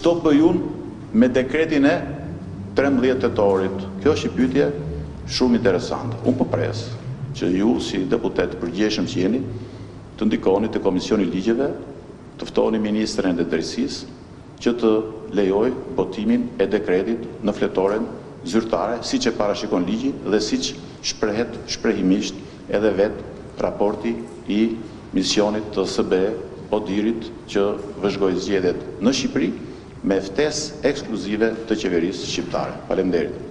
Ç'do bëj unë me dekretin e trembëdhjetë tetorit? Kjo është një pyetje shumë interesante. Unë po pres që ju si deputetë të përgjegjshëm që jeni të ndikoni te Komisioni i Ligjeve të ftoni ministren e Drejtësisë që të lejojë botimin e dekretit në fletoren zyrtare siç e parashikon ligji dhe siç shprehet shprehimisht edhe vetë raporti i misionit të OSBE ODIHR-it që vëzhgoi zgjedhjet në Shqipëri me ftesë ekskluzive të qeverisë shqiptare. Faleminderit.